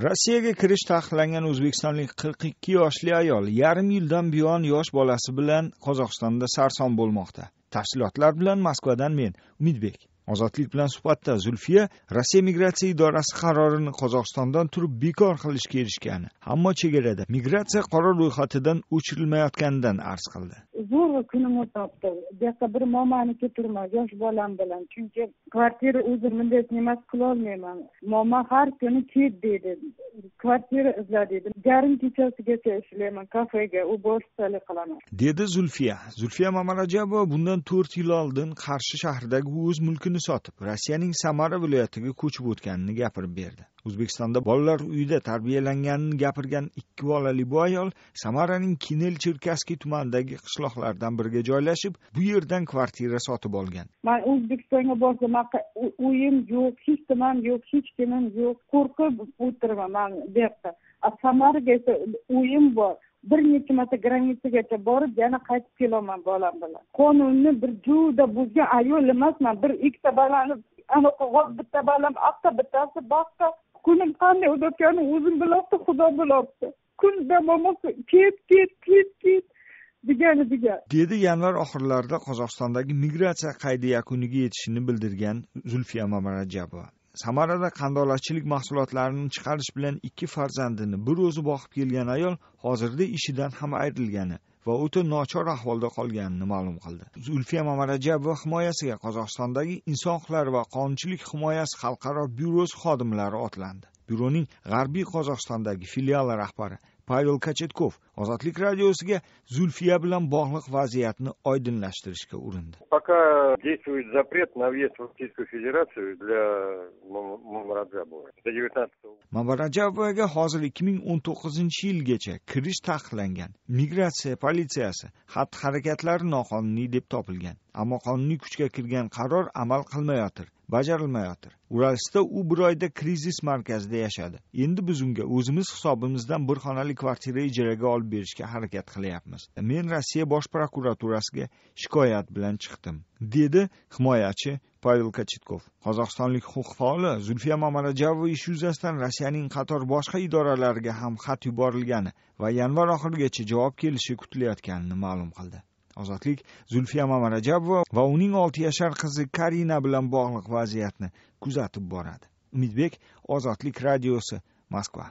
rossiyaga kirish taqiqlangan o'zbekistonlik qirq ikki yoshli ayol yarim yildan buyon yosh bolasi bilan qozog'istonda sarson bo'lmoqda. Tafsilotlar bilan moskvadan men umidbek. Ozodlik bilan suhbatda zulfiya rossiya migratsiya idorasi qarorini qozog'istondan turib bekor qilishga erishgani ammo chegarada migratsiya qaror ro'yxatidan o'chirilmayotganidan arz qildi. Zo'rg'a kunimni topdi bu yoqqa bir momaniki turman yosh bolam bilan. Chunki kvartira o'zim bunday emas qilolmayman momo har kuni ket deydi. Kvartira izla deydi. Yarim kechasigacha ishlayman kafega u boshsizalik qilaman. Dedi zulfiya. Zulfiya mamarajabova bundan to'rt yil oldin qarshi shahridagi o'z mulkini sotib rossiyaning samara viloyatiga ko'chib o'tganini gapirib berdi. O'zbekistonda bolalar uyida tarbiyalanganini gapirgan ikki bolali bu ayol samaraning kinel cherkaskiy tumanidagi qishloqlardan biriga joylashib bu yerdan kvartira sotib olgan. Man o'zbekistonga borsam uyim yo'q hech nimam yo'q hech kimim yo'q qo'rqib o'tiraman man bu yoqda samaraga esa uyim bor bir necha marta granitsagacha borib yana qaytib kelaman bolam bilan. Qonunni bir juda buzgan ayol emasman bir ikkita bolani anaqa bitta bolam aqta bittasi boshqa kunim qanday o'tayotganini o'zim bilyapti xudo bilyapti kun bo'lmasa ket ket ket ket degani degan dedi yanvar oxirlarida qozog'istondagi migratsiya qaydi yakuniga yetishini bildirgan zulfiya mamarajabova samarada qandolatchilik mahsulotlarini chiqarish bilan ikki farzandini bir o'zi boqib kelgan ayol hozirda ishidan ham ayrilgani va o'ta nochor ahvolda qolganini ma'lum qildi. Zulfiya mamarajabova himoyasiga qozog'istondagi inson huquqlari va qonunchilik himoyasi xalqaro byurosi xodimlari otlandi. Byuroning g'arbiy qozog'istondagi filiali rahbari pavel kachetkov ozodlik radiosiga zulfiya bilan bog'liq vaziyatni oydinlashtirishga urindi. Пока действует запрет на въезд в российскую федерацию для мамараджабова. Mamarajabovaga hozir ikki ming o'n to'qqizinchi yilgacha kirish taqiqlangan. Migratsiya politsiyasi xatti harakatlari noqonuniy deb topilgan ammo qonuniy kuchga kirgan qaror amal qilmayotir bajarilmayotir. Uralskda u bir oyda krizis markazida yashadi. Endi biz unga o'zimiz hisobimizdan bir xonali kvartira ijaraga olib berishga harakat qilyapmiz. Men rossiya bosh prokuraturasiga shikoyat bilan chiqdim dedi himoyachi pavel kachitkov. Qozog'istonlik huquq faoli zulfiya mamarajabova ishi yuzasidan rossiyaning qator boshqa idoralariga ham xat yuborilgani va yanvar oxirigacha javob kelishi kutilayotganini ma'lum qildi. Ozodlik zulfiya mamarajabova va uning olti yashar qizi karina bilan bog'liq vaziyatni kuzatib boradi. Umidbek ozodlik radiosi moskva.